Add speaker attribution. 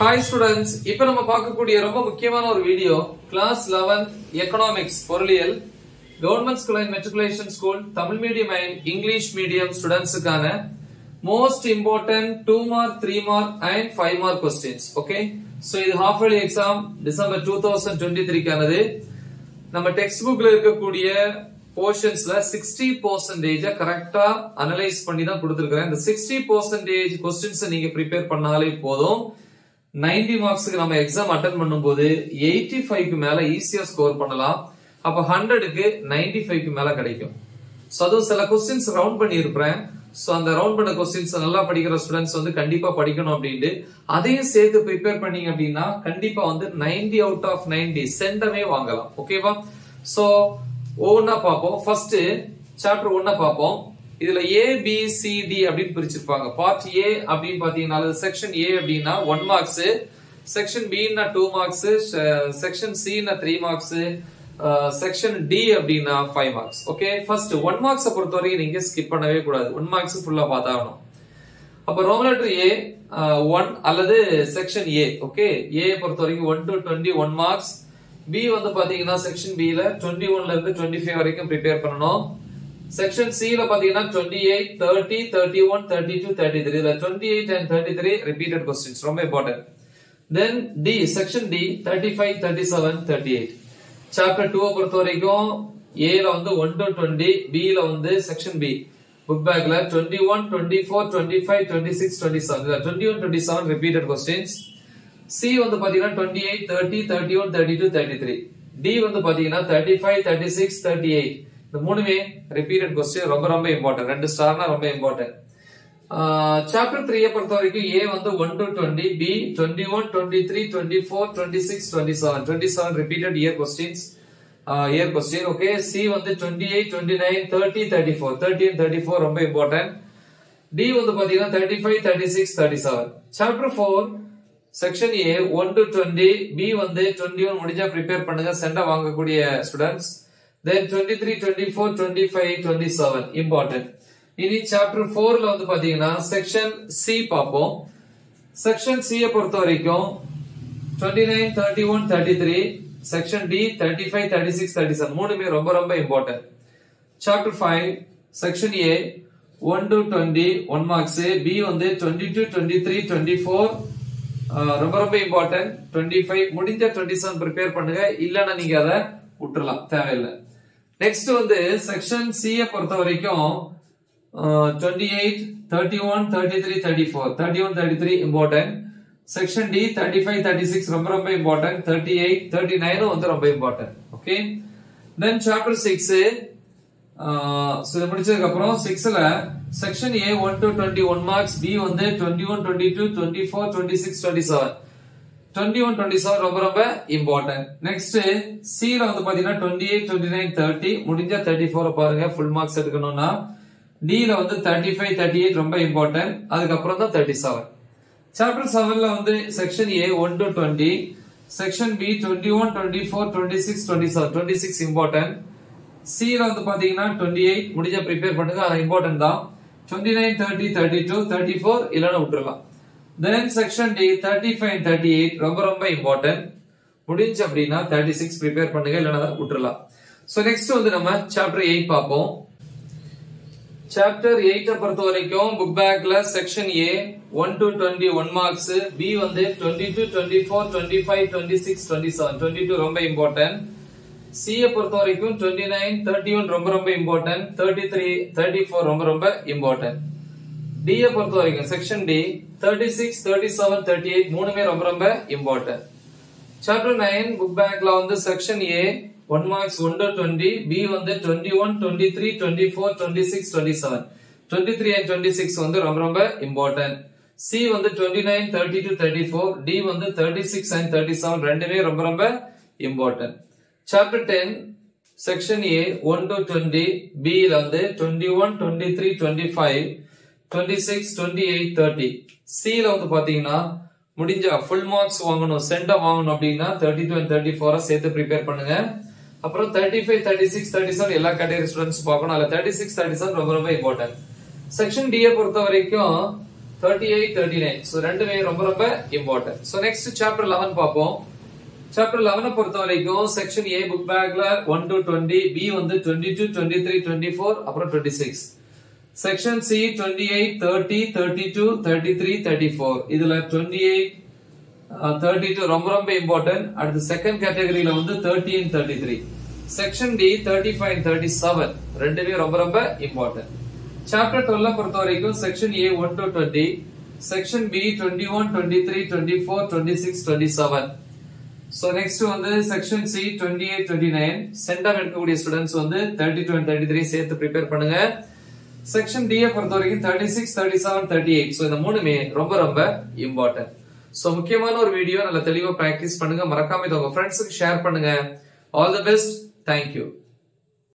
Speaker 1: Hi students இப்போ நம்ம பார்க்கக்கூடிய ரொம்ப முக்கியமான ஒரு வீடியோ கிளாஸ் 11 எக்கனாமிக்ஸ் பொருளியல். Government school and matriculation school Tamil medium and English medium ஸ்டூடெண்ட்ஸுக்கான most important two mark three mark and five mark questions okay so இது half yearly exam December two thousand twenty த்ரீக்கானது நம்ம text புக்ல இருக்கக்கூடிய போர்ஷன்ஸ்ல sixty பர்சன்டேஜ கரெக்டா analyse பண்ணி தான் கொடுத்துருக்கிறேன். இந்த sixty percentage questions நீங்க ப்ரிப்பேர் பண்ணாலே போதும். நைன்டி மார்க்ஸுக்கு நம்ம எக்ஸாம் அட்டன் பண்ணும்போது எயிட்டி ஃபைவ்க்கு மேல ஈஸியா ஸ்கோர் பண்ணலாம். அப்ப ஹண்ட்ரடுக்கு நைன்டி ஃபைவ்க்கு மேல கிடைக்கும். ஸோ அதுவும் சில கொஸ்டின்ஸ் ரவுண்ட் பண்ணியிருப்பேன் ஸோ அந்த ரவுண்ட் பண்ண கொஸ்டின்ஸ் நல்லா படிக்கிற ஸ்டூடெண்ட்ஸ் வந்து கண்டிப்பா படிக்கணும் அப்படின்ட்டு அதையும் சேர்த்து ப்ரிப்பேர் பண்ணீங்க அப்படின்னா கண்டிப்பா வந்து 90 அவுட் ஆஃப் 90 சென்டமே வாங்கலாம். ஓகேவா ஸோ ஒவ்வொன்னா பார்ப்போம். ஃபர்ஸ்ட் சாப்டர் ஒன்னா பார்ப்போம். இதுல ஏ பி சி டி அப்படின்னு பிரிச்சிருப்பாங்க. பார்ட் ஏ அப்படின்னு பாத்தீங்கன்னா செக்ஷன் ஏ அப்படின்னா ஒன் மார்க்ஸ் செக்ஷன் பின்னா டூ மார்க்ஸ் செக்ஷன் சின்னா த்ரீ மார்க்ஸ் செக்ஷன் டி அப்படின்னா five marks okay first one marks பொறுத்த வரைக்கும் நீங்க ஸ்கிப் பண்ணவே கூடாது. ஒன் மார்க்ஸ் ஃபுல்லா பார்த்தாகணும் அப்ப ரோமன் லெட்டர் ஏ ஒன் அல்லது செக்ஷன் ஏ ஓகே ஏ பொறுத்த வரைக்கும் one to twenty one marks B வந்து பாத்தீங்கன்னா செக்ஷன் பி ல டுவெண்ட்டி ஒன்ல இருந்து டுவெண்ட்டி ஃபைவ் வரைக்கும் ப்ரிப்பேர் பண்ணணும். செக்ஷன் சி ல பாத்தீங்கன்னா twenty eight thirty thirty one thirty two thirty three இதுல twenty eight and thirty three repeated questions ரொம்ப important then D section D thirty five thirty seven thirty eight chapter டூவை பொறுத்த வரைக்கும் ஏல வந்து ஒன் டு டுவெண்ட்டி பி வந்து section B book பேக்ல twenty one twenty four twenty five twenty six twenty seven twenty one twenty seven repeated questions C வந்து பாத்தீங்கன்னா twenty eight thirty thirty one thirty two thirty three D வந்து பாத்தீங்கன்னா thirty five thirty six thirty eight இந்த மூணுமே repeated question ரொம்ப ரொம்ப important ரெண்டு ஸ்டார்னா ரொம்ப இம்பார்ட்டன்ட் சாப்டர் த்ரீய பொறுத்த வரைக்கும் ஏ வந்து one to twenty B twenty one twenty three twenty four twenty six twenty seven twenty seven repeated year questions year question okay C வந்து twenty eight twenty nine thirty thirty four thirty and thirty four ரொம்ப important D வந்து பாத்தீங்கன்னா thirty five thirty six thirty seven chapter four section A one to twenty B வந்து twenty one முடிஞ்சா prepare பண்ணுங்க. சென்டா வாங்கக்கூடிய students then twenty three twenty four twenty five twenty seven important இனி chapter ஃபோர்ல வந்து பாத்தீங்கன்னா செக்ஷன் சி பார்ப்போம். செக்ஷன் சி பொறுத்த வரைக்கும் twenty nine thirty one thirty three section D thirty five thirty six thirty seven மூணுமே ரொம்ப ரொம்ப important chapter five section A one to twenty one marks B வந்து twenty two twenty three twenty four ரொம்ப ரொம்ப important twenty five முடிஞ்ச twenty seven prepare பண்ணுங்க. இல்லைன்னா நீங்க அதை விட்டுறலாம். தேவையில்லை. நெக்ஸ்ட் வந்து செக்ஷன் சி பொறுத்த வரைக்கும் twenty eight thirty one thirty three thirty four thirty one thirty three important section D thirty five thirty six ரொம்ப ரொம்ப இம்பார்ட்டன்ட் தேர்ட்டி எயிட் தேர்ட்டி நைனும் வந்து ரொம்ப important okay then chapter six இது முடிச்சதுக்கு அப்புறம் சிக்ஸ்ல section A one to twenty one marks B வந்து twenty one twenty two twenty four twenty six twenty seven twenty one twenty seven ரொம்ப ரொம்ப இம்பார்ட்டன்ட் நெக்ஸ்ட் சில வந்து பாத்தீங்கன்னா twenty eight twenty nine thirty முடிஞ்சா தேர்ட்டி ஃபோர் பாருங்க full marks எடுக்கணும்னா. டில வந்து தேர்ட்டி ஃபைவ் தேர்ட்டி எயிட் ரொம்ப இம்பார்ட்டன்ட் அதுக்கப்புறம் தான் தேர்ட்டி செவன் சாப்டர் செவன்ல வந்து section A one to twenty section B twenty one twenty four twenty six twenty seven twenty six important சில வந்து பாத்தீங்கன்னா டுவெண்ட்டி எயிட் முடிஞ்ச ப்ரிப்பேர் பண்ணுங்க அது இம்பார்ட்டன்ட் தான். Twenty nine thirty thirty two thirty four இல்லைன்னா விட்டுருலாம் then section D thirty five thirty eight ரொம்ப ரொம்ப இம்பார்ட்டன்ட் முடிஞ்சு அப்படின்னா தேர்ட்டி சிக்ஸ் ப்ரிப்பேர் பண்ணுங்க இல்லைன்னா விட்டுறலாம். ஸோ நெக்ஸ்ட் வந்து நம்ம சாப்டர் எயிட் பார்ப்போம். சாப்டர் எயிட்ட பொறுத்த வரைக்கும் புக் பேக்ல section A one to twenty one marks B வந்து twenty two twenty four twenty five twenty six twenty seven twenty two ரொம்ப இம்பார்ட்டன்ட் சிஏ பொறுத்த வரைக்கும் டுவெண்ட்டி நைன் தேர்ட்டி ஒன் ரொம்ப ரொம்ப important thirty three thirty four ரொம்ப ரொம்ப இம்பார்ட்டன்ட் டிஏ பொறுத்த வரைக்கும் section D thirty six thirty seven thirty eight மூணுமே ரொம்ப ரொம்ப இம்பார்ட்டன்ட் சாப்டர் நைன் புக் பேக்ல வந்து section A one marks one to twenty B வந்து twenty one twenty three twenty four twenty six twenty seven twenty three and twenty six வந்து ரொம்ப ரொம்ப important C வந்து twenty nine thirty two thirty four D வந்து thirty six and thirty seven ரெண்டுமே ரொம்ப ரொம்ப important chapter ten section A one to twenty B வந்து twenty one twenty three twenty five twenty six twenty eight thirty சில வந்து பாத்தீங்கன்னா முடிஞ்சா full marks வாங்கணும் சென்டா வாங்கணும் அப்படின்னா தேர்ட்டி டூ அண்ட் தேர்ட்டி ஃபோரா சேர்த்து ப்ரிப்பேர் பண்ணுங்க. அப்புறம் thirty five thirty six thirty seven எல்லா கேட்டகரி ஸ்டூடெண்ட்ஸ் பார்க்கணும். அதுல தேர்ட்டி சிக்ஸ் தேர்ட்டி செவன் ரொம்ப ரொம்ப இம்பார்ட்டன்ட் செக்ஷன் டிஏ பொறுத்த வரைக்கும் thirty eight thirty nine so ரெண்டுமே ரொம்ப ரொம்ப important so next chapter eleven பார்ப்போம். சாப்டர் லெவனை பொறுத்த வரைக்கும் செக்ஷன் ஏ புக் பேக்ல ஒன் டு டுவெண்ட்டி பி வந்து twenty two twenty three twenty four அப்புறம் twenty six section C twenty eight thirty thirty two thirty three thirty four இதுல twenty eight thirty two ரொம்ப ரொம்ப இம்பார்ட்டன்ட் அடுத்து second கேட்டகரியில வந்து thirty and thirty three section D thirty five thirty seven ரெண்டுமே ரொம்ப ரொம்ப இம்பார்ட்டன்ட் சாப்டர் டுவெல்ல பொறுத்த வரைக்கும் section A one to twenty section B twenty one twenty three twenty four twenty six twenty seven so next வந்து section C twenty eight twenty nine centum எடுக்கக்கூடிய students வந்து thirty two thirty three சேர்த்து prepare பண்ணுங்க. Section D பொறுத்த வரைக்கும் thirty six thirty seven thirty eight so இந்த மூணுமே ரொம்ப ரொம்ப இம்பார்ட்டன்ட் ஸோ முக்கியமான ஒரு வீடியோ நல்லா தெளிவா ப்ராக்டிஸ் பண்ணுங்க. மறக்காம இதை உங்க ஃப்ரெண்ட்ஸுக்கு ஷேர் பண்ணுங்க. All the best thank you